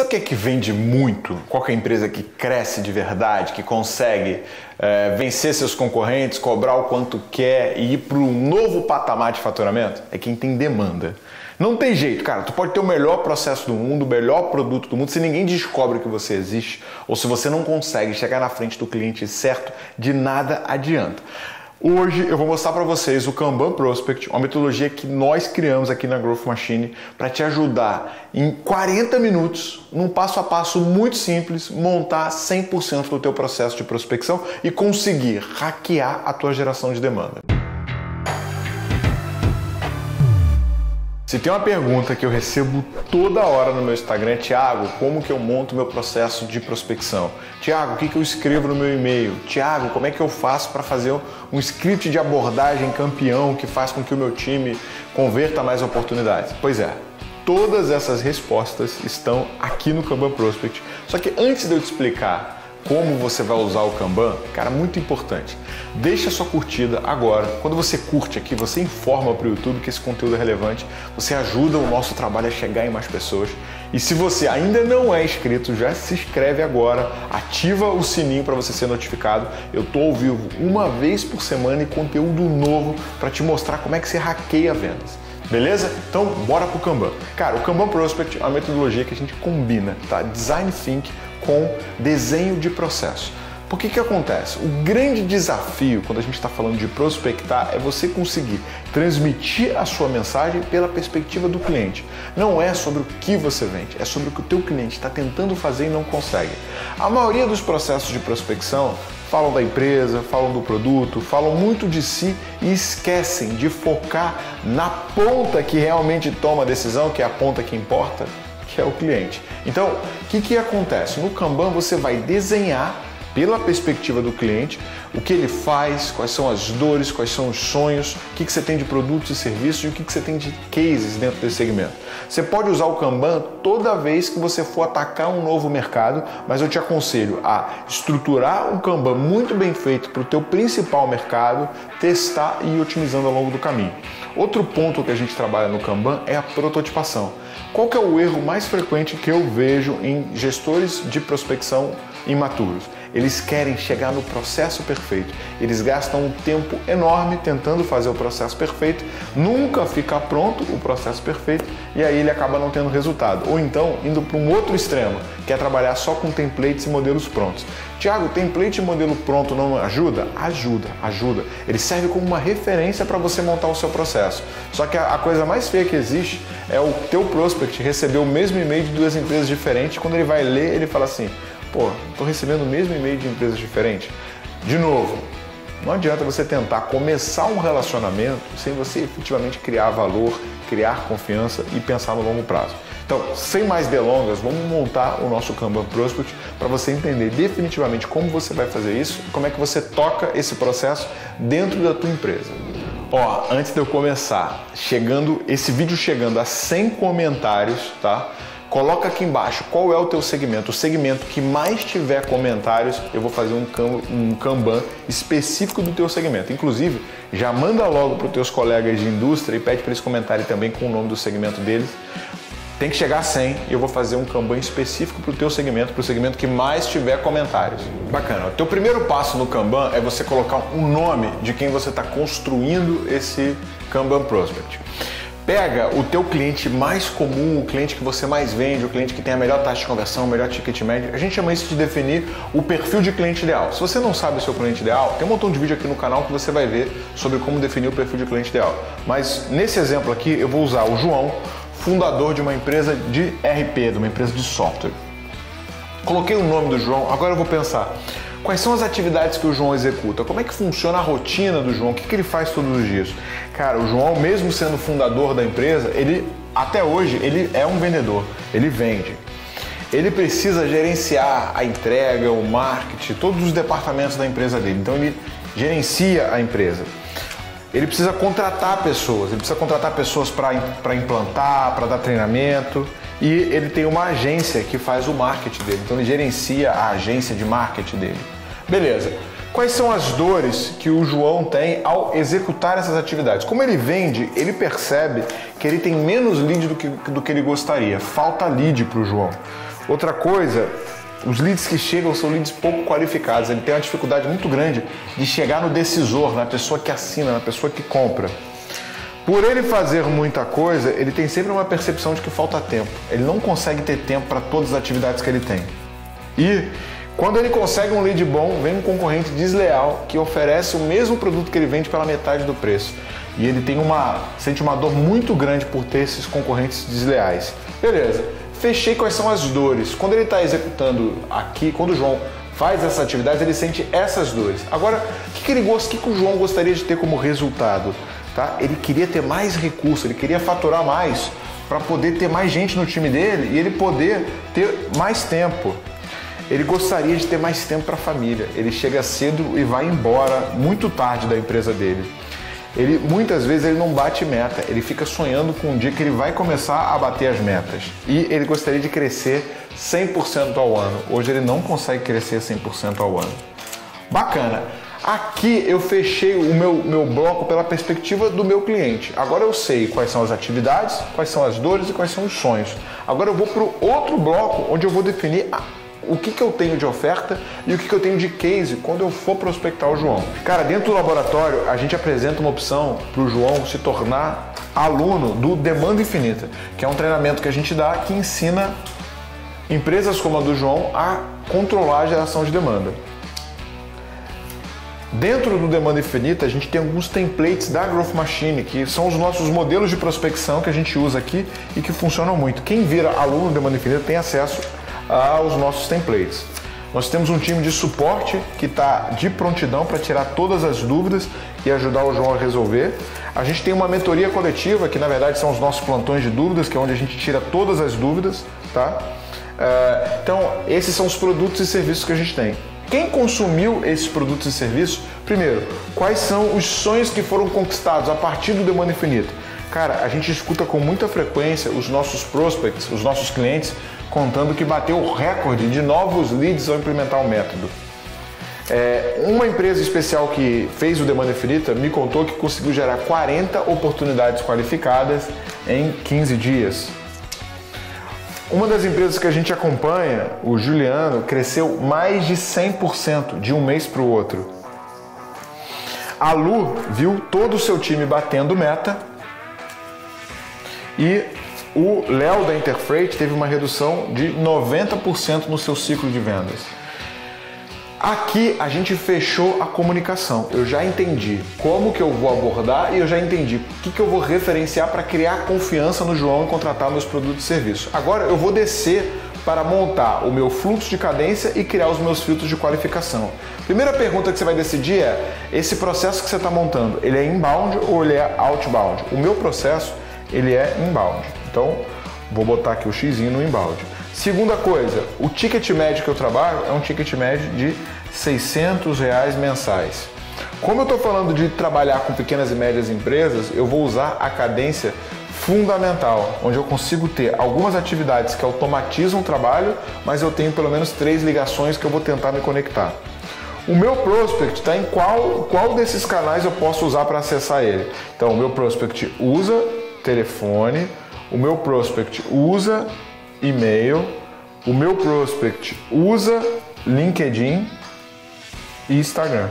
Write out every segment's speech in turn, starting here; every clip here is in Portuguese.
sabe o que é que vende muito? Qual é a empresa que cresce de verdade, que consegue é, vencer seus concorrentes, cobrar o quanto quer e ir para um novo patamar de faturamento? É quem tem demanda. Não tem jeito, cara. Tu pode ter o melhor processo do mundo, o melhor produto do mundo, se ninguém descobre que você existe ou se você não consegue chegar na frente do cliente certo, de nada adianta. Hoje eu vou mostrar para vocês o Kanban Prospect, uma metodologia que nós criamos aqui na Growth Machine para te ajudar em 40 minutos, num passo a passo muito simples, montar 100% do teu processo de prospecção e conseguir hackear a tua geração de demanda. Se tem uma pergunta que eu recebo toda hora no meu Instagram é Tiago, como que eu monto meu processo de prospecção? Tiago, o que, que eu escrevo no meu e-mail? Tiago, como é que eu faço para fazer um script de abordagem campeão que faz com que o meu time converta mais oportunidades? Pois é, todas essas respostas estão aqui no Kanban Prospect. Só que antes de eu te explicar como você vai usar o Kanban, cara, muito importante. Deixa sua curtida agora. Quando você curte aqui, você informa para o YouTube que esse conteúdo é relevante, você ajuda o nosso trabalho a chegar em mais pessoas. E se você ainda não é inscrito, já se inscreve agora, ativa o sininho para você ser notificado. Eu tô ao vivo uma vez por semana e conteúdo novo para te mostrar como é que você hackeia vendas. Beleza? Então, bora pro Kanban. Cara, o Kanban Prospect é uma metodologia que a gente combina, tá? Design Think com desenho de processo. Por que que acontece? O grande desafio quando a gente está falando de prospectar é você conseguir transmitir a sua mensagem pela perspectiva do cliente. Não é sobre o que você vende, é sobre o que o teu cliente está tentando fazer e não consegue. A maioria dos processos de prospecção falam da empresa, falam do produto, falam muito de si e esquecem de focar na ponta que realmente toma a decisão, que é a ponta que importa, que é o cliente. Então, o que, que acontece? No Kanban você vai desenhar pela perspectiva do cliente, o que ele faz, quais são as dores, quais são os sonhos, o que, você tem de produtos e serviços e o que, que você tem de cases dentro desse segmento. Você pode usar o Kanban toda vez que você for atacar um novo mercado, mas eu te aconselho a estruturar um Kanban muito bem feito para o teu principal mercado, testar e ir otimizando ao longo do caminho. Outro ponto que a gente trabalha no Kanban é a prototipação. Qual que é o erro mais frequente que eu vejo em gestores de prospecção imaturos? Eles querem chegar no processo perfeito. Eles gastam um tempo enorme tentando fazer o processo perfeito, nunca fica pronto o processo perfeito e aí ele acaba não tendo resultado. Ou então indo para um outro extremo, que é trabalhar só com templates e modelos prontos. Tiago, template e modelo pronto não ajuda? Ajuda, ajuda. Ele serve como uma referência para você montar o seu processo. Só que a, coisa mais feia que existe é o teu prospect receber o mesmo e-mail de duas empresas diferentes. Quando ele vai ler, ele fala assim: pô, estou recebendo o mesmo e-mail de empresas diferentes. De novo, não adianta você tentar começar um relacionamento sem você efetivamente criar valor, criar confiança e pensar no longo prazo. Então, sem mais delongas, vamos montar o nosso Kanban Prospect para você entender definitivamente como você vai fazer isso e como é que você toca esse processo dentro da tua empresa. Ó, antes de eu começar, chegando esse vídeo chegando a 100 comentários, tá? Coloca aqui embaixo qual é o teu segmento. O segmento que mais tiver comentários, eu vou fazer um, um Kanban específico do teu segmento. Inclusive, já manda logo para os teus colegas de indústria e pede para eles comentarem também com o nome do segmento deles. Tem que chegar a 100 e eu vou fazer um Kanban específico para o teu segmento, para o segmento que mais tiver comentários. Bacana. O teu primeiro passo no Kanban é você colocar um nome de quem você está construindo esse Kanban Prospect. Pega o teu cliente mais comum, o cliente que você mais vende, o cliente que tem a melhor taxa de conversão, o melhor ticket médio. A gente chama isso de definir o perfil de cliente ideal. Se você não sabe o seu cliente ideal, tem um montão de vídeo aqui no canal que você vai ver sobre como definir o perfil de cliente ideal. Mas nesse exemplo aqui eu vou usar o João, fundador de uma empresa de RP, de uma empresa de software. Coloquei o nome do João, agora eu vou pensar. Quais são as atividades que o João executa? Como é que funciona a rotina do João? O que, que ele faz todos os dias? Cara, o João, mesmo sendo fundador da empresa, ele até hoje ele é um vendedor, ele vende. Ele precisa gerenciar a entrega, o marketing, todos os departamentos da empresa dele. Então ele gerencia a empresa. Ele precisa contratar pessoas, ele precisa contratar pessoas para implantar, para dar treinamento. E ele tem uma agência que faz o marketing dele, então ele gerencia a agência de marketing dele. Beleza. Quais são as dores que o João tem ao executar essas atividades? Como ele vende, ele percebe que ele tem menos lead do que, do que ele gostaria. Falta lead para o João. Outra coisa, os leads que chegam são leads pouco qualificados. Ele tem uma dificuldade muito grande de chegar no decisor, na pessoa que assina, na pessoa que compra. Por ele fazer muita coisa, ele tem sempre uma percepção de que falta tempo. Ele não consegue ter tempo para todas as atividades que ele tem. E quando ele consegue um lead bom, vem um concorrente desleal que oferece o mesmo produto que ele vende pela metade do preço. E ele tem uma sente uma dor muito grande por ter esses concorrentes desleais. Beleza. Fechei quais são as dores. Quando ele está executando aqui, quando o João faz essa atividade, ele sente essas dores. Agora, o que, que ele gosta, o que, que o João gostaria de ter como resultado? Tá? Ele queria ter mais recurso, ele queria faturar mais para poder ter mais gente no time dele e ele poder ter mais tempo. Ele gostaria de ter mais tempo para a família. Ele chega cedo e vai embora muito tarde da empresa dele. Ele muitas vezes ele não bate meta, ele fica sonhando com um dia que ele vai começar a bater as metas. E ele gostaria de crescer 100% ao ano. Hoje ele não consegue crescer 100% ao ano. Bacana. Aqui eu fechei o meu, meu bloco pela perspectiva do meu cliente. Agora eu sei quais são as atividades, quais são as dores e quais são os sonhos. Agora eu vou para o outro bloco onde eu vou definir o que, que eu tenho de oferta e o que, que eu tenho de case quando eu for prospectar o João. Cara, dentro do laboratório a gente apresenta uma opção para o João se tornar aluno do Demanda Infinita, que é um treinamento que a gente dá que ensina empresas como a do João a controlar a geração de demanda. Dentro do Demanda Infinita, a gente tem alguns templates da Growth Machine, que são os nossos modelos de prospecção que a gente usa aqui e que funcionam muito. Quem vira aluno do Demanda Infinita tem acesso aos nossos templates. Nós temos um time de suporte que está de prontidão para tirar todas as dúvidas e ajudar o João a resolver. A gente tem uma mentoria coletiva, que na verdade são os nossos plantões de dúvidas, que é onde a gente tira todas as dúvidas, tá? É, então, esses são os produtos e serviços que a gente tem. Quem consumiu esses produtos e serviços? Primeiro, quais são os sonhos que foram conquistados a partir do Demanda Infinita? Cara, a gente escuta com muita frequência os nossos prospects, os nossos clientes, contando que bateu o recorde de novos leads ao implementar o método. É, uma empresa especial que fez o Demanda Infinita me contou que conseguiu gerar 40 oportunidades qualificadas em 15 dias. Uma das empresas que a gente acompanha, o Juliano, cresceu mais de 100% de um mês para o outro. A Lu viu todo o seu time batendo meta e o Léo da Interfreight teve uma redução de 90% no seu ciclo de vendas. Aqui a gente fechou a comunicação. Eu já entendi como que eu vou abordar e eu já entendi o que, que eu vou referenciar para criar confiança no João e contratar meus produtos e serviços. Agora eu vou descer para montar o meu fluxo de cadência e criar os meus filtros de qualificação. Primeira pergunta que você vai decidir é: esse processo que você está montando, ele é inbound ou ele é outbound? O meu processo ele é inbound. Então, vou botar aqui o x no inbound. Segunda coisa, o ticket médio que eu trabalho é um ticket médio de 600 reais mensais. Como eu estou falando de trabalhar com pequenas e médias empresas, eu vou usar a cadência fundamental, onde eu consigo ter algumas atividades que automatizam o trabalho, mas eu tenho pelo menos três ligações que eu vou tentar me conectar. O meu prospect está em qual, qual desses canais eu posso usar para acessar ele. Então, o meu prospect usa telefone, o meu prospect usa e-mail, o meu prospect usa LinkedIn e Instagram.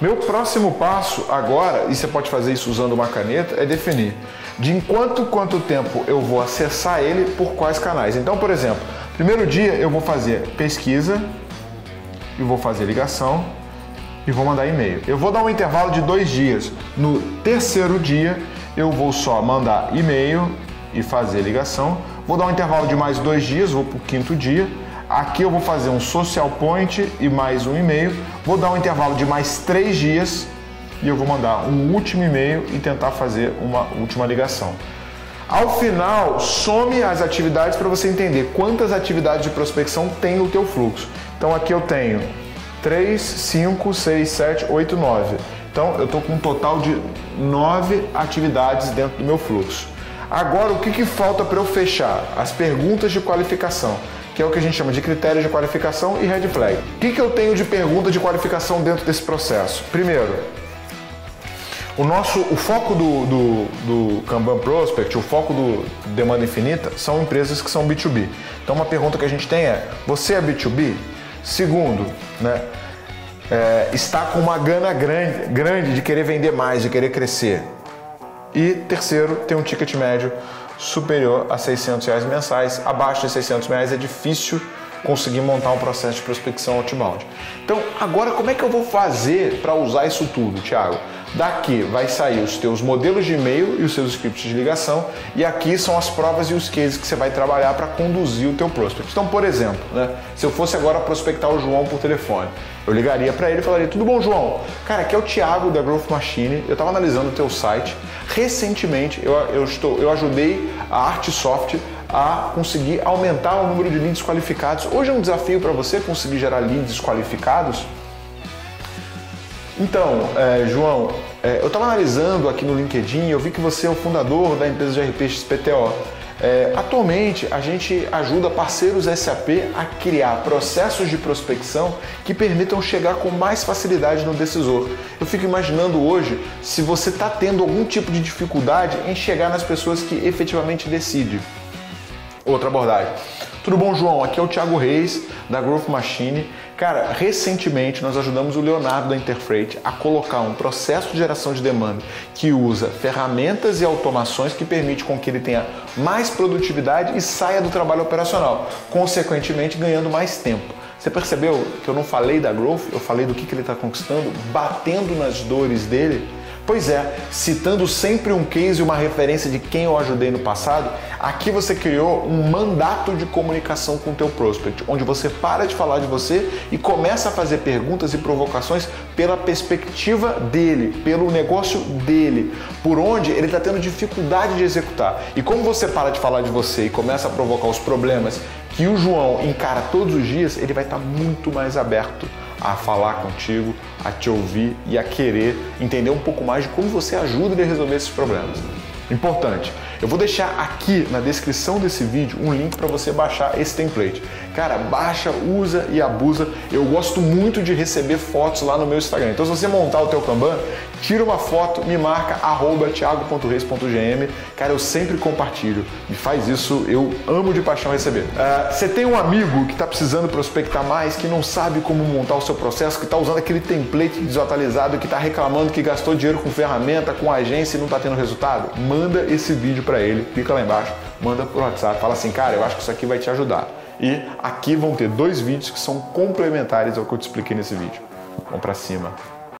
Meu próximo passo agora, e você pode fazer isso usando uma caneta, é definir de em quanto quanto tempo eu vou acessar ele por quais canais. Então, por exemplo, primeiro dia eu vou fazer pesquisa e vou fazer ligação e vou mandar e-mail. Eu vou dar um intervalo de dois dias. No terceiro dia, eu vou só mandar e-mail e fazer ligação. Vou dar um intervalo de mais dois dias, vou para o quinto dia. Aqui eu vou fazer um social point e mais um e-mail. Vou dar um intervalo de mais três dias e eu vou mandar um último e-mail e tentar fazer uma última ligação. Ao final, some as atividades para você entender quantas atividades de prospecção tem no teu fluxo. Então aqui eu tenho 3, 5, 6, 7, 8, 9. Então eu estou com um total de 9 atividades dentro do meu fluxo. Agora o que, que falta para eu fechar? As perguntas de qualificação, que é o que a gente chama de critérios de qualificação e red flag. O que, que eu tenho de pergunta de qualificação dentro desse processo? Primeiro, O nosso, o foco do, do, do Kanban Prospect, o foco do demanda infinita, são empresas que são B2B. Então uma pergunta que a gente tem é: você é B2B? Segundo, né? É, está com uma gana grande, grande de querer vender mais, de querer crescer. E terceiro, tem um ticket médio superior a 600 reais mensais. Abaixo de 600 reais é difícil conseguir montar um processo de prospecção outbound. Então, agora como é que eu vou fazer para usar isso tudo, Thiago? Daqui vai sair os teus modelos de e-mail e os seus scripts de ligação e aqui são as provas e os cases que você vai trabalhar para conduzir o teu prospect. Então, por exemplo, né, se eu fosse agora prospectar o João por telefone, eu ligaria para ele e falaria: "Tudo bom, João? Cara, aqui é o Thiago da Growth Machine. Eu estava analisando o teu site. Recentemente eu, eu estou eu ajudei a Artsoft a conseguir aumentar o número de leads qualificados. Hoje é um desafio para você conseguir gerar leads qualificados. Então, é, João, é, eu estava analisando aqui no LinkedIn, eu vi que você é o fundador da empresa de RP XPTO. É, atualmente, a gente ajuda parceiros SAP a criar processos de prospecção que permitam chegar com mais facilidade no decisor. Eu fico imaginando hoje se você está tendo algum tipo de dificuldade em chegar nas pessoas que efetivamente decidem outra abordagem. Tudo bom, João? Aqui é o Thiago Reis da Growth Machine. Cara, recentemente nós ajudamos o Leonardo da Interfreight a colocar um processo de geração de demanda que usa ferramentas e automações que permite com que ele tenha mais produtividade e saia do trabalho operacional, consequentemente ganhando mais tempo. Você percebeu que eu não falei da Growth, eu falei do que, que ele está conquistando, batendo nas dores dele? Pois é, citando sempre um case e uma referência de quem eu ajudei no passado, aqui você criou um mandato de comunicação com o teu prospect, onde você para de falar de você e começa a fazer perguntas e provocações pela perspectiva dele, pelo negócio dele, por onde ele está tendo dificuldade de executar. E como você para de falar de você e começa a provocar os problemas que o João encara todos os dias, ele vai estar tá muito mais aberto a falar contigo, a te ouvir e a querer entender um pouco mais de como você ajuda ele a resolver esses problemas. Importante, eu vou deixar aqui na descrição desse vídeo um link para você baixar esse template. Cara, baixa, usa e abusa. Eu gosto muito de receber fotos lá no meu Instagram. Então, se você montar o teu Kanban, tira uma foto, me marca thiago.reis.gm. Cara, eu sempre compartilho e faz isso, eu amo de paixão receber. Uh, você tem um amigo que está precisando prospectar mais, que não sabe como montar o seu processo, que está usando aquele template desatualizado, que está reclamando que gastou dinheiro com ferramenta, com agência e não está tendo resultado? Manda esse vídeo para ele, clica lá embaixo, manda por WhatsApp, fala assim, cara, eu acho que isso aqui vai te ajudar. E aqui vão ter dois vídeos que são complementares ao que eu te expliquei nesse vídeo. Vamos para cima.